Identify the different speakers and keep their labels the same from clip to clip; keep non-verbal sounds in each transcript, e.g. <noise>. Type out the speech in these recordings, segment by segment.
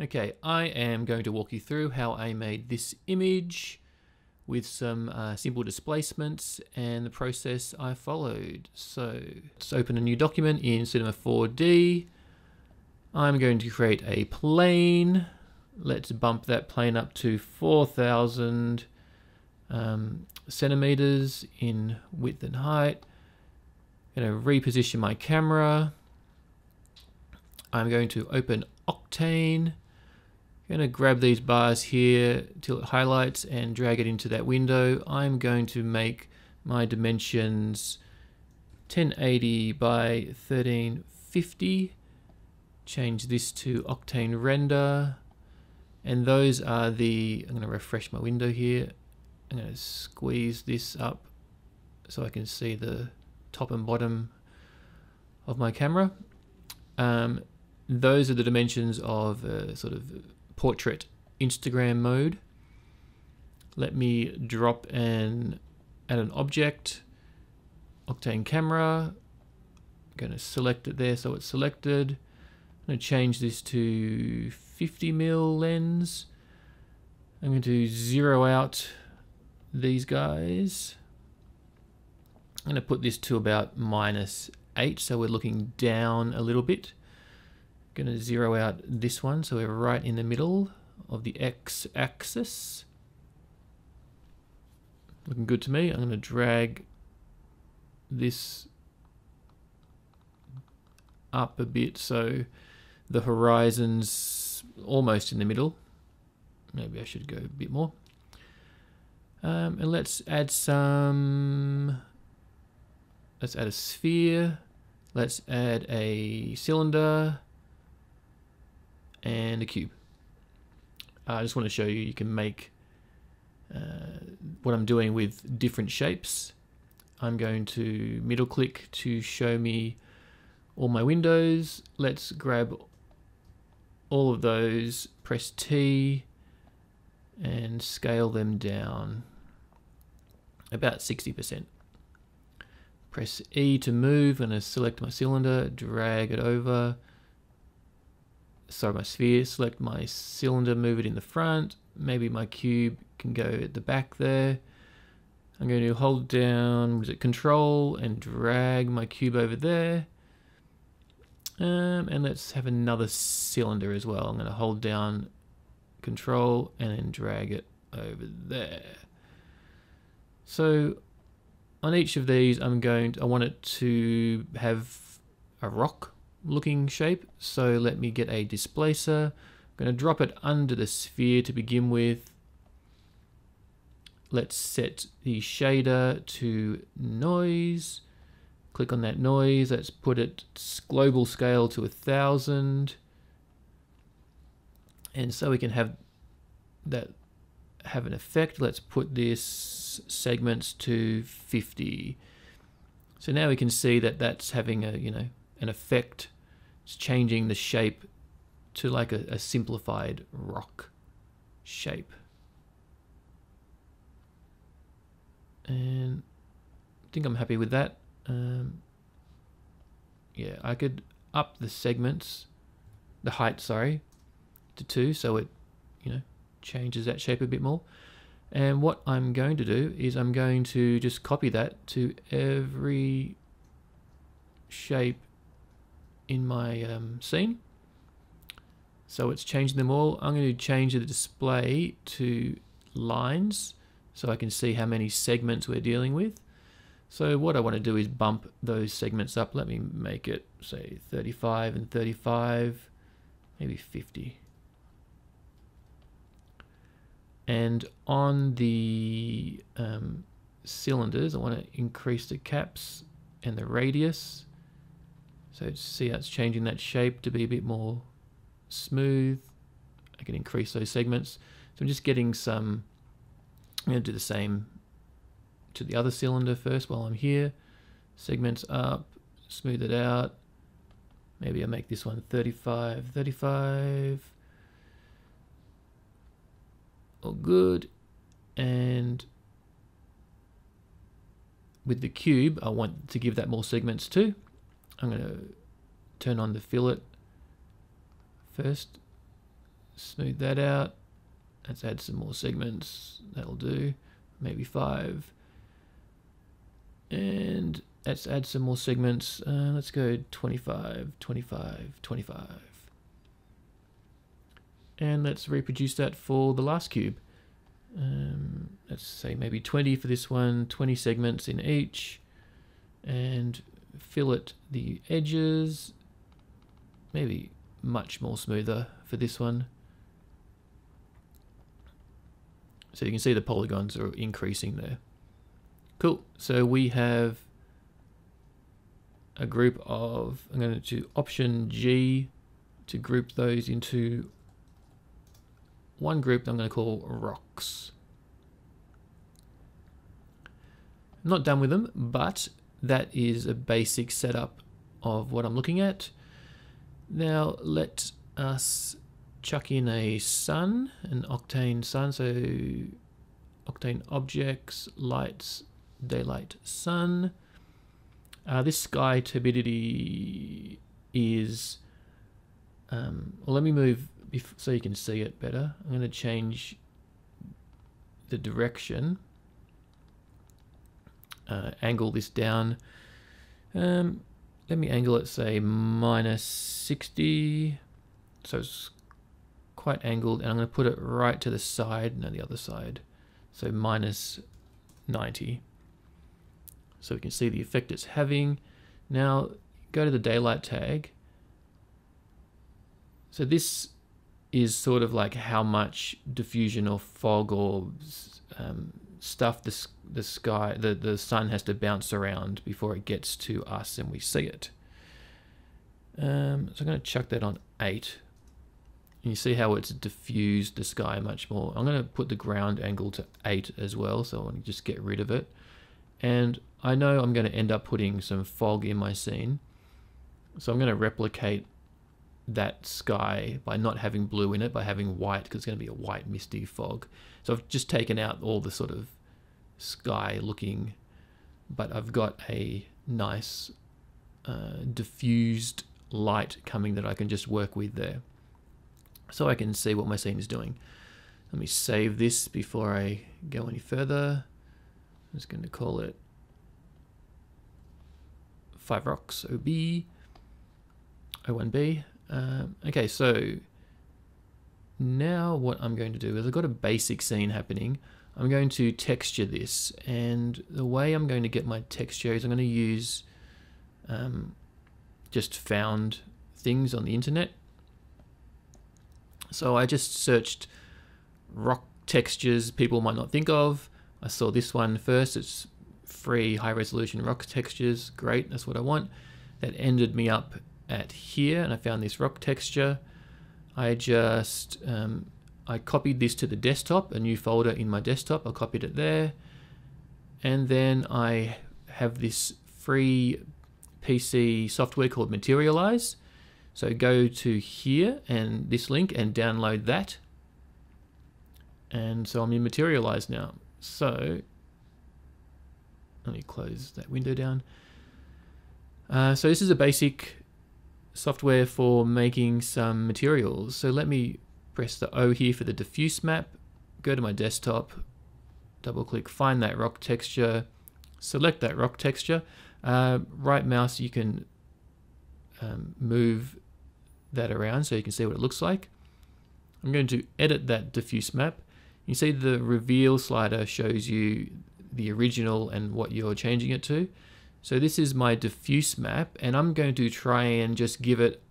Speaker 1: Okay, I am going to walk you through how I made this image with some uh, simple displacements and the process I followed. So let's open a new document in Cinema 4D. I'm going to create a plane. Let's bump that plane up to 4,000 um, centimeters in width and height. I'm going to reposition my camera. I'm going to open Octane I'm going to grab these bars here till it highlights and drag it into that window. I'm going to make my dimensions 1080 by 1350. Change this to Octane Render. And those are the, I'm going to refresh my window here. I'm going to squeeze this up so I can see the top and bottom of my camera. Um, those are the dimensions of uh, sort of portrait Instagram mode. Let me drop and add an object, Octane camera. I'm going to select it there so it's selected. I'm going to change this to 50 mil lens. I'm going to zero out these guys. I'm going to put this to about minus 8 so we're looking down a little bit going to zero out this one so we're right in the middle of the x-axis. Looking good to me. I'm going to drag this up a bit so the horizon's almost in the middle. Maybe I should go a bit more. Um, and let's add some let's add a sphere. Let's add a cylinder and a cube. I just want to show you you can make uh, what I'm doing with different shapes. I'm going to middle click to show me all my windows. Let's grab all of those, press T and scale them down about 60%. Press E to move and I select my cylinder, drag it over, sorry, my sphere, select my cylinder, move it in the front. Maybe my cube can go at the back there. I'm going to hold down, was it control, and drag my cube over there. Um, and let's have another cylinder as well. I'm going to hold down control and then drag it over there. So on each of these, I'm going to, I want it to have a rock looking shape. So let me get a displacer. I'm going to drop it under the sphere to begin with. Let's set the shader to noise. Click on that noise. Let's put its global scale to a thousand. And so we can have that have an effect. Let's put this segments to 50. So now we can see that that's having a, you know, an effect it's changing the shape to like a, a simplified rock shape. And I think I'm happy with that. Um, yeah, I could up the segments, the height, sorry, to two, so it, you know, changes that shape a bit more. And what I'm going to do is I'm going to just copy that to every shape in my um, scene. So it's changing them all. I'm going to change the display to lines so I can see how many segments we're dealing with. So what I want to do is bump those segments up. Let me make it say 35 and 35, maybe 50. And on the um, cylinders, I want to increase the caps and the radius. So see how it's changing that shape to be a bit more smooth. I can increase those segments. So I'm just getting some, I'm to do the same to the other cylinder first while I'm here. Segments up, smooth it out. Maybe I make this one 35, 35. All good. And with the cube, I want to give that more segments too. I'm going to turn on the fillet first. smooth that out. Let's add some more segments. That'll do. Maybe five. And let's add some more segments. Uh, let's go 25, 25, 25. And let's reproduce that for the last cube. Um, let's say maybe 20 for this one, 20 segments in each. And fillet the edges. Maybe much more smoother for this one. So you can see the polygons are increasing there. Cool. So we have a group of, I'm going to do option G to group those into one group that I'm going to call rocks. I'm not done with them, but that is a basic setup of what I'm looking at. Now let us chuck in a sun, an octane sun. So octane objects, lights, daylight sun. Uh, this sky turbidity is, um, well, let me move so you can see it better. I'm going to change the direction, uh, angle this down. Um, let me angle it, say, minus 60. So it's quite angled, and I'm going to put it right to the side, no, the other side. So minus 90. So we can see the effect it's having. Now, go to the daylight tag. So this is sort of like how much diffusion or fog or um, stuff the, the sky, the, the sun has to bounce around before it gets to us and we see it. Um, so I'm going to chuck that on 8. And you see how it's diffused the sky much more. I'm going to put the ground angle to 8 as well, so I want to just get rid of it. And I know I'm going to end up putting some fog in my scene. So I'm going to replicate that sky by not having blue in it, by having white, because it's going to be a white misty fog. So I've just taken out all the sort of sky looking, but I've got a nice uh, diffused light coming that I can just work with there. So I can see what my scene is doing. Let me save this before I go any further. I'm just going to call it Five Rocks OB, O1B. Um, okay, so now what I'm going to do is I've got a basic scene happening. I'm going to texture this and the way I'm going to get my texture is I'm going to use um, just found things on the internet. So I just searched rock textures people might not think of. I saw this one first. It's free high resolution rock textures. Great, that's what I want. That ended me up at here and I found this rock texture. I just, um, I copied this to the desktop, a new folder in my desktop. I copied it there. And then I have this free PC software called Materialize. So go to here and this link and download that. And so I'm in Materialize now. So let me close that window down. Uh, so this is a basic software for making some materials. So let me press the O here for the diffuse map, go to my desktop, double click, find that rock texture, select that rock texture. Uh, right mouse, you can um, move that around so you can see what it looks like. I'm going to edit that diffuse map. You see the reveal slider shows you the original and what you're changing it to. So this is my diffuse map and I'm going to try and just give it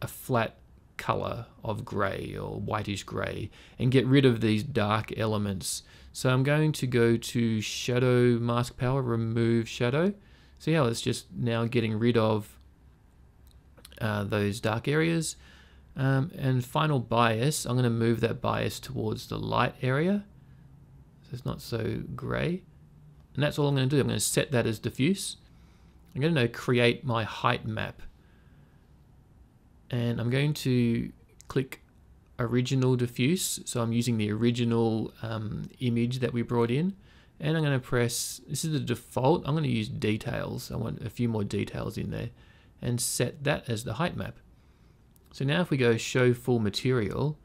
Speaker 1: a flat color of gray or whitish gray and get rid of these dark elements. So I'm going to go to shadow mask power, remove shadow. See how it's just now getting rid of uh, those dark areas. Um, and final bias, I'm going to move that bias towards the light area. So it's not so gray. And that's all I'm going to do. I'm going to set that as diffuse. I'm going to create my height map. And I'm going to click original diffuse. So I'm using the original um, image that we brought in. And I'm going to press, this is the default. I'm going to use details. I want a few more details in there and set that as the height map. So now if we go show full material,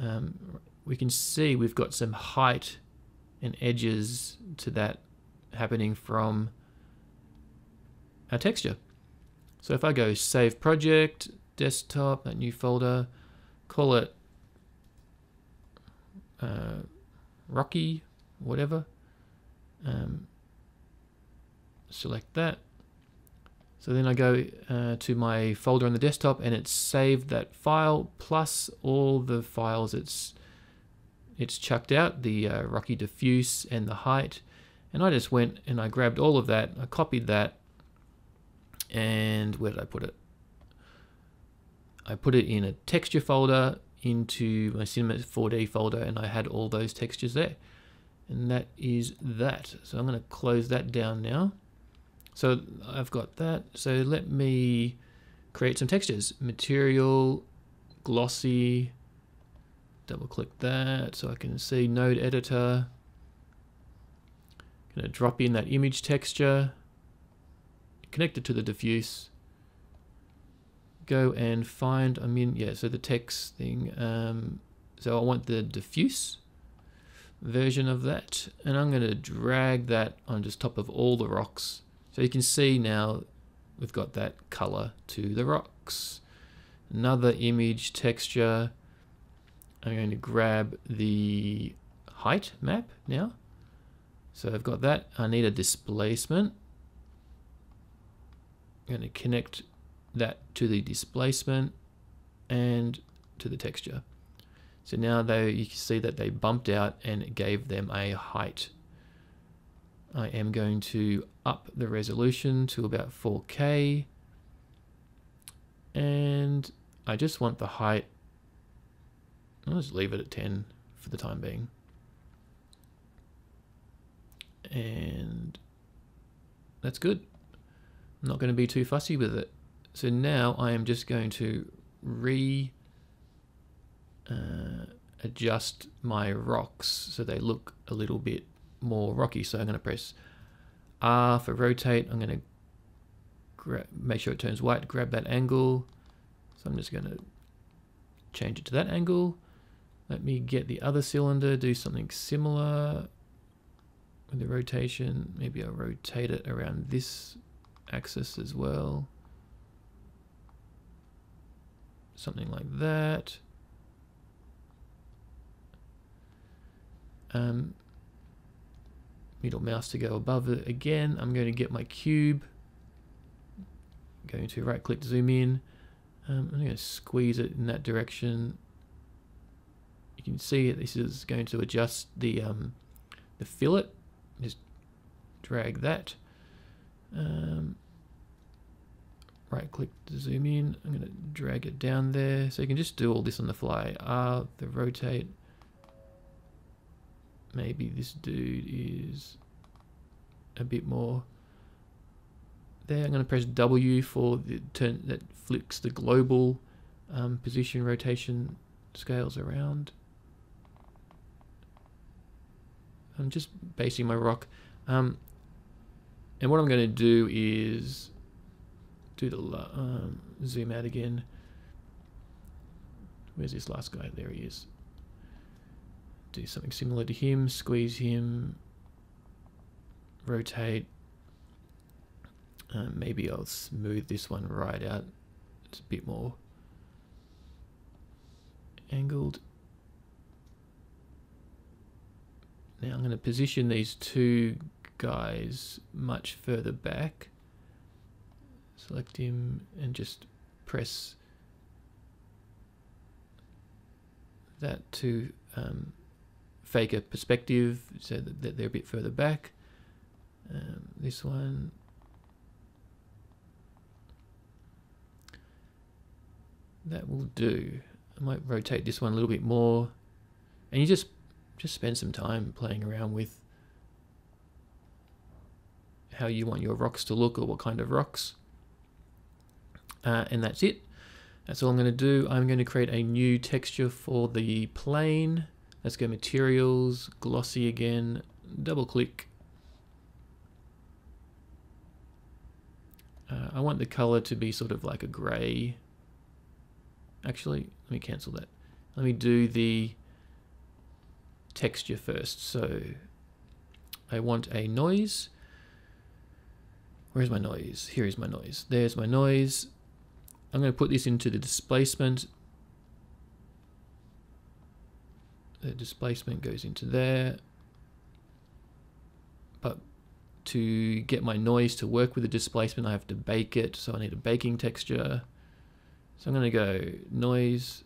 Speaker 1: um, we can see we've got some height and edges to that happening from our texture. So if I go save project, desktop, that new folder, call it uh, Rocky, whatever. Um, select that. So then I go uh, to my folder on the desktop and it's saved that file plus all the files it's it's chucked out, the uh, Rocky diffuse and the height. And I just went and I grabbed all of that, I copied that, and where did I put it? I put it in a texture folder into my Cinema 4D folder and I had all those textures there. And that is that. So I'm going to close that down now. So I've got that. So let me create some textures. Material, glossy, double click that so I can see node editor. Going to drop in that image texture, connect it to the diffuse go and find, I mean, yeah, so the text thing. Um, so I want the diffuse version of that. And I'm going to drag that on just top of all the rocks. So you can see now we've got that color to the rocks. Another image texture. I'm going to grab the height map now. So I've got that. I need a displacement. I'm going to connect that to the displacement and to the texture. So now they you can see that they bumped out and gave them a height. I am going to up the resolution to about 4K and I just want the height I'll just leave it at 10 for the time being. And that's good. I'm not going to be too fussy with it. So now I am just going to re uh, adjust my rocks so they look a little bit more rocky. So I'm going to press R for rotate. I'm going to make sure it turns white, grab that angle. So I'm just going to change it to that angle. Let me get the other cylinder, do something similar with the rotation. Maybe I'll rotate it around this axis as well something like that. Um, middle mouse to go above it again. I'm going to get my cube. Going to right click zoom in. Um, I'm going to squeeze it in that direction. You can see this is going to adjust the um, the fillet. Just drag that. Um, right click to zoom in. I'm going to drag it down there. So you can just do all this on the fly. Ah, the rotate. Maybe this dude is a bit more there. I'm going to press W for the turn that flicks the global um, position rotation scales around. I'm just basing my rock. Um, and what I'm going to do is do the um, zoom out again. Where's this last guy? There he is. Do something similar to him, squeeze him, rotate. Um, maybe I'll smooth this one right out. It's a bit more angled. Now I'm going to position these two guys much further back select him and just press that to um, fake a perspective so that they're a bit further back. Um, this one. That will do. I might rotate this one a little bit more. And you just just spend some time playing around with how you want your rocks to look or what kind of rocks. Uh, and that's it. That's all I'm going to do. I'm going to create a new texture for the plane. Let's go materials, glossy again, double click. Uh, I want the color to be sort of like a gray. Actually, let me cancel that. let me do the texture first. So I want a noise. Where's my noise? Here is my noise. There's my noise. I'm going to put this into the displacement. The displacement goes into there. But to get my noise to work with the displacement, I have to bake it. So I need a baking texture. So I'm going to go noise,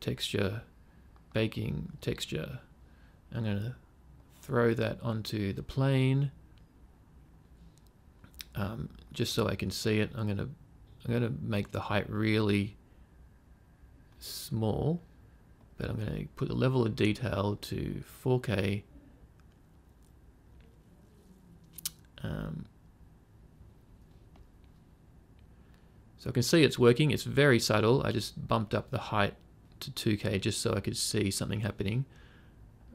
Speaker 1: texture, baking, texture. I'm going to throw that onto the plane. Um, just so I can see it, I'm going to I'm going to make the height really small, but I'm going to put the level of detail to 4K. Um, so I can see it's working. It's very subtle. I just bumped up the height to 2K just so I could see something happening.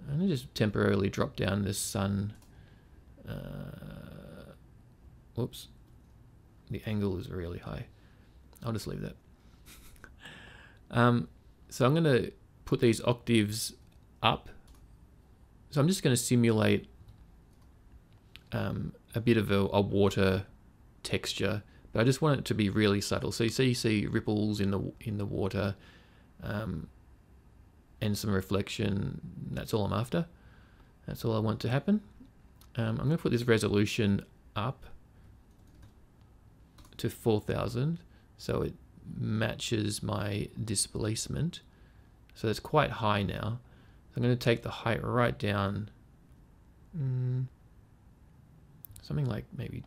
Speaker 1: And I just temporarily drop down this sun. Uh, whoops. The angle is really high. I'll just leave that. <laughs> um, so I'm going to put these octaves up. So I'm just going to simulate um, a bit of a, a, water texture, but I just want it to be really subtle. So you see, you see ripples in the in the water, um, and some reflection. That's all I'm after. That's all I want to happen. Um, I'm going to put this resolution up to 4000 so it matches my displacement. So it's quite high now. So I'm going to take the height right down, mm, something like maybe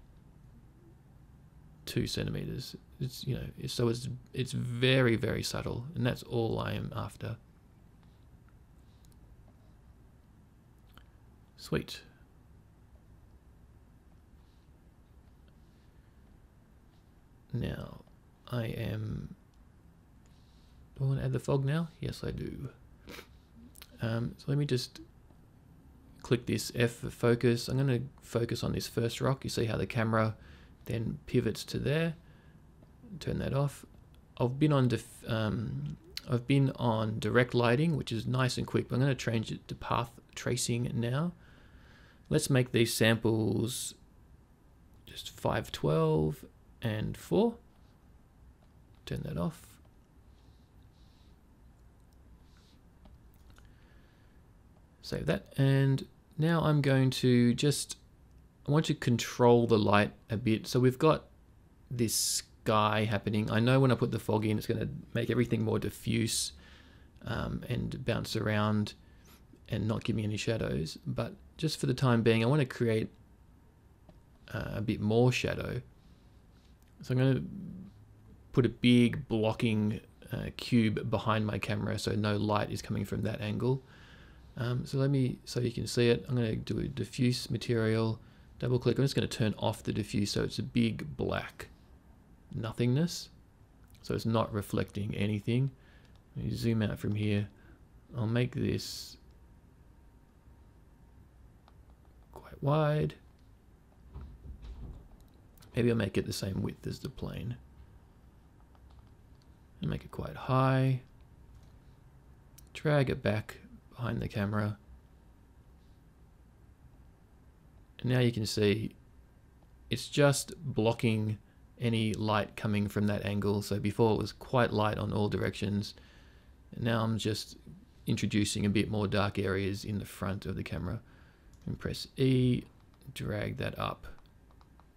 Speaker 1: two centimeters. It's you know so it's it's very very subtle, and that's all I am after. Sweet. Now, I am... Do I want to add the fog now? Yes, I do. Um, so let me just click this F for focus. I'm going to focus on this first rock. You see how the camera then pivots to there. Turn that off. I've been on um, I've been on direct lighting, which is nice and quick. But I'm going to change it to path tracing now. Let's make these samples just 512 and 4 turn that off. Save that. And now I'm going to just, I want to control the light a bit. So we've got this sky happening. I know when I put the fog in, it's going to make everything more diffuse um, and bounce around and not give me any shadows. But just for the time being, I want to create uh, a bit more shadow. So I'm going to put a big blocking uh, cube behind my camera so no light is coming from that angle. Um, so let me, so you can see it, I'm going to do a diffuse material, double click, I'm just going to turn off the diffuse so it's a big black nothingness. So it's not reflecting anything. Zoom out from here. I'll make this quite wide. Maybe I'll make it the same width as the plane and make it quite high. Drag it back behind the camera. And now you can see it's just blocking any light coming from that angle. So before it was quite light on all directions. And now I'm just introducing a bit more dark areas in the front of the camera. And press E, drag that up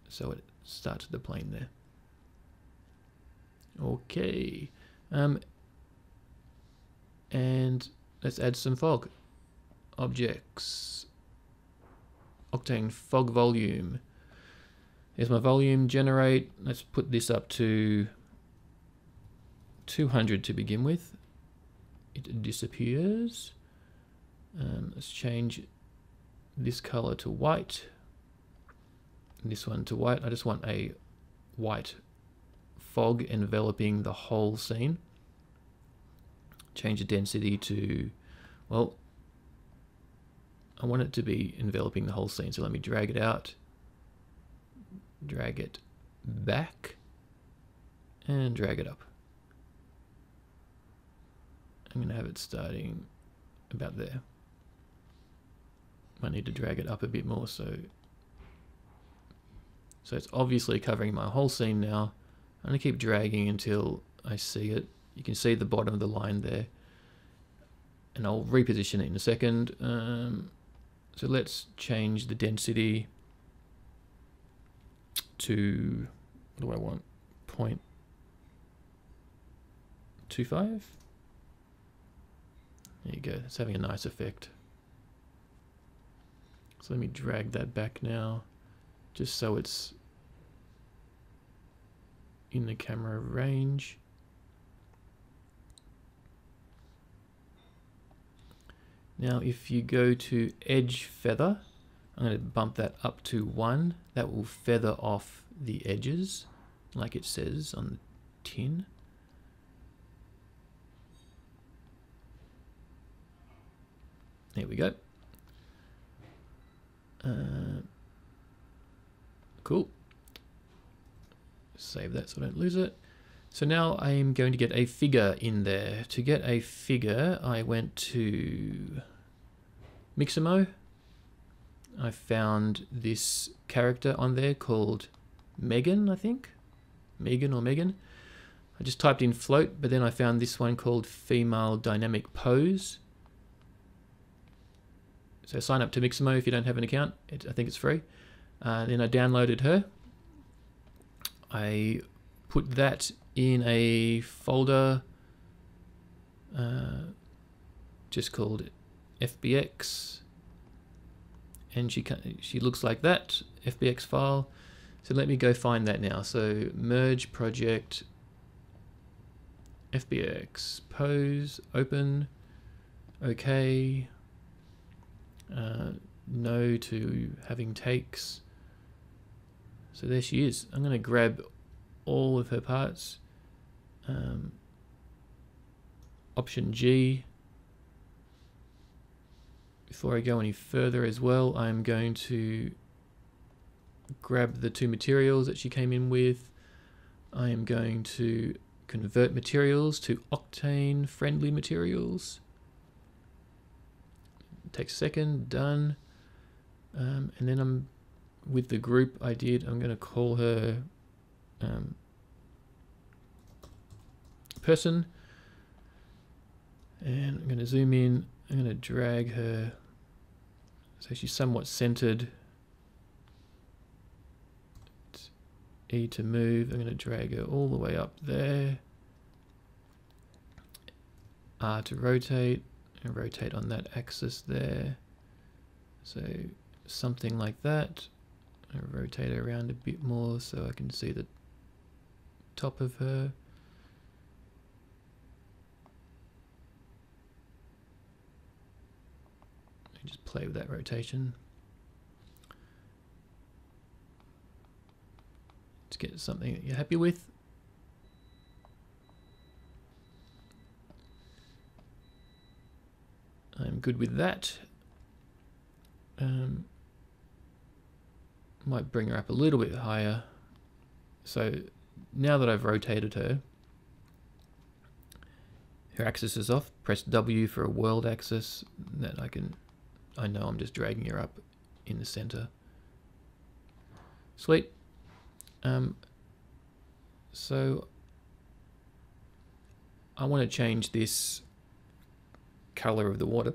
Speaker 1: so it starts the plane there. Okay. Um, and let's add some fog. Objects. Octane fog volume. Here's my volume generate. Let's put this up to 200 to begin with. It disappears. Um, let's change this color to white. This one to white. I just want a white fog enveloping the whole scene. Change the density to, well, I want it to be enveloping the whole scene. So let me drag it out, drag it back, and drag it up. I'm going to have it starting about there. I need to drag it up a bit more so so it's obviously covering my whole scene now. I'm to keep dragging until I see it. You can see the bottom of the line there. And I'll reposition it in a second. Um, so let's change the density to, what do I want? Point two five. There you go. It's having a nice effect. So let me drag that back now, just so it's in the camera range. Now if you go to edge feather, I'm going to bump that up to 1. That will feather off the edges, like it says on the tin. There we go. Uh, cool. Save that so I don't lose it. So now I'm going to get a figure in there. To get a figure, I went to Mixamo. I found this character on there called Megan, I think. Megan or Megan. I just typed in float, but then I found this one called female dynamic pose. So sign up to Mixamo if you don't have an account. It, I think it's free. Uh, then I downloaded her. I put that in a folder uh, just called FBX and she she looks like that FBX file so let me go find that now so merge project FBX pose open okay uh, no to having takes so there she is I'm gonna grab all of her parts um, option G. Before I go any further as well, I'm going to grab the two materials that she came in with. I am going to convert materials to octane friendly materials. Takes a second, done. Um, and then I'm with the group I did, I'm going to call her um, person. And I'm going to zoom in. I'm going to drag her so she's somewhat centered. E to move. I'm going to drag her all the way up there. R to rotate and rotate on that axis there. So something like that. I rotate around a bit more so I can see the top of her. just play with that rotation. To get something that you're happy with. I'm good with that. Um, might bring her up a little bit higher. So now that I've rotated her, her axis is off. Press W for a world axis that I can I know I'm just dragging her up in the center. Sweet. Um, so I want to change this color of the water.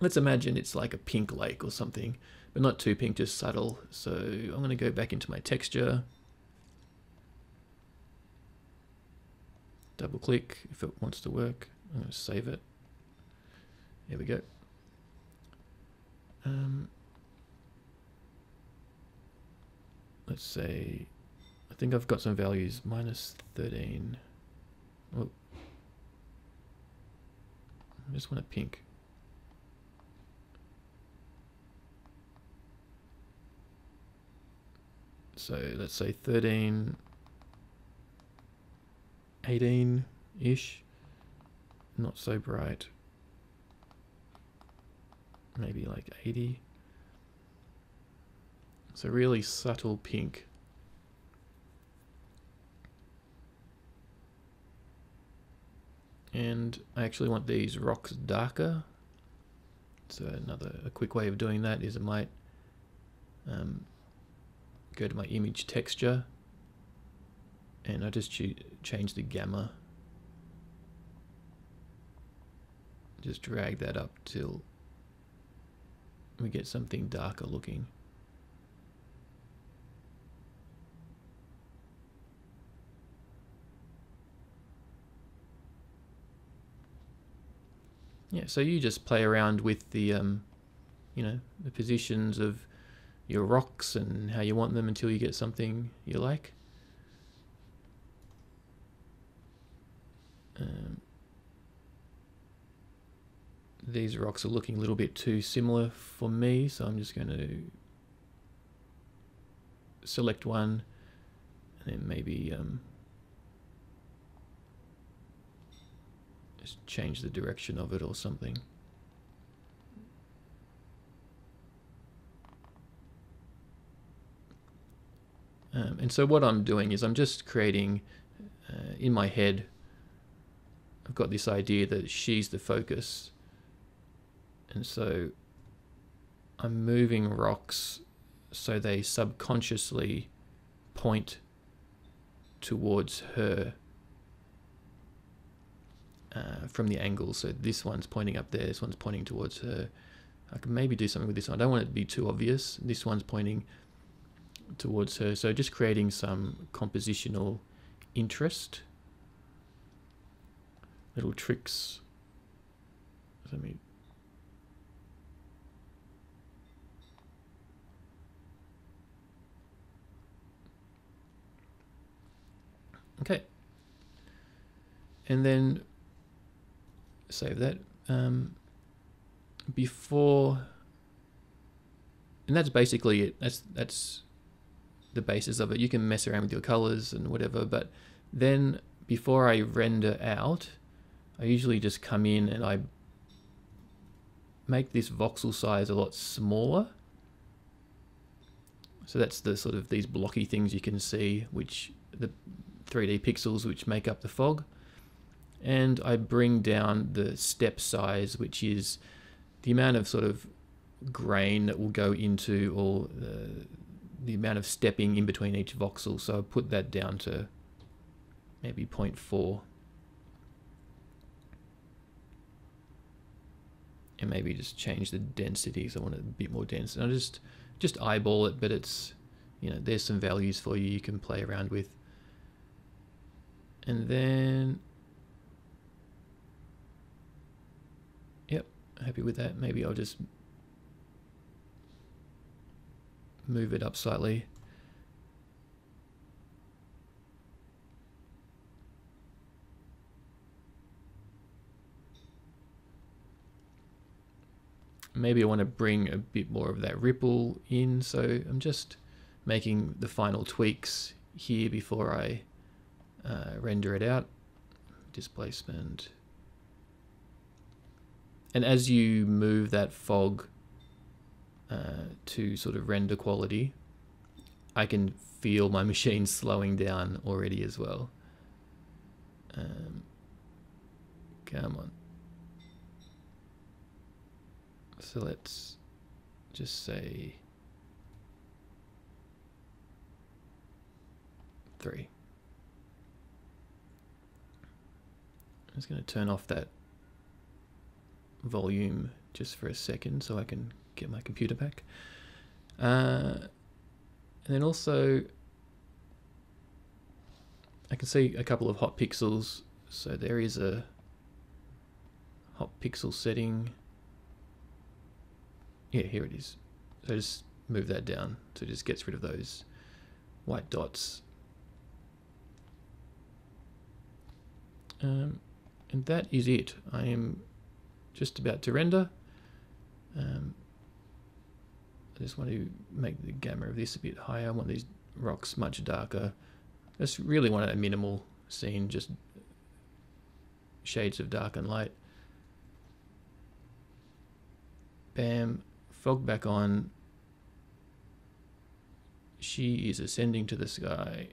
Speaker 1: Let's imagine it's like a pink lake or something, but not too pink, just subtle. So I'm going to go back into my texture. Double click if it wants to work. I'm going to save it. There we go. Um, let's say, I think I've got some values, minus 13. Oh. I just want a pink. So let's say 13, 18-ish, not so bright maybe like 80. So really subtle pink. And I actually want these rocks darker. So another a quick way of doing that is I might um, go to my image texture and I just change the gamma. Just drag that up till we get something darker looking. Yeah, so you just play around with the, um, you know, the positions of your rocks and how you want them until you get something you like. Um, these rocks are looking a little bit too similar for me, so I'm just going to select one and then maybe um, just change the direction of it or something. Um, and so what I'm doing is I'm just creating uh, in my head I've got this idea that she's the focus and so I'm moving rocks so they subconsciously point towards her uh, from the angle. So this one's pointing up there, this one's pointing towards her. I can maybe do something with this one. I don't want it to be too obvious. This one's pointing towards her. So just creating some compositional interest. Little tricks. Let me Okay. And then save that. Um, before, and that's basically it. That's that's the basis of it. You can mess around with your colors and whatever, but then before I render out, I usually just come in and I make this voxel size a lot smaller. So that's the sort of these blocky things you can see, which the 3D pixels which make up the fog. And I bring down the step size, which is the amount of sort of grain that will go into or the, the amount of stepping in between each voxel. So I put that down to maybe 0.4. And maybe just change the density so I want it a bit more dense. And I just just eyeball it, but it's you know there's some values for you you can play around with. And then, happy with that. Maybe I'll just move it up slightly. Maybe I want to bring a bit more of that ripple in, so I'm just making the final tweaks here before I uh, render it out, displacement. And as you move that fog uh, to sort of render quality, I can feel my <laughs> machine slowing down already as well. Um, come on. So let's just say three. I'm just going to turn off that volume just for a second so I can get my computer back. Uh, and then also, I can see a couple of hot pixels. So there is a hot pixel setting. Yeah, here it is. So just move that down. So it just gets rid of those white dots. Um, and that is it. I am just about to render. Um, I just want to make the gamma of this a bit higher. I want these rocks much darker. I just really want a minimal scene, just shades of dark and light. Bam, fog back on. She is ascending to the sky.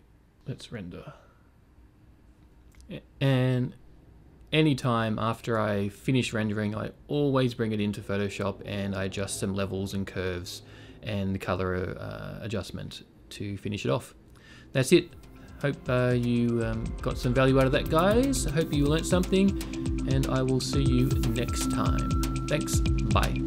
Speaker 1: Let's render. And anytime after I finish rendering, I always bring it into Photoshop and I adjust some levels and curves and the color uh, adjustment to finish it off. That's it. Hope uh, you um, got some value out of that, guys. Hope you learnt something, and I will see you next time. Thanks. Bye.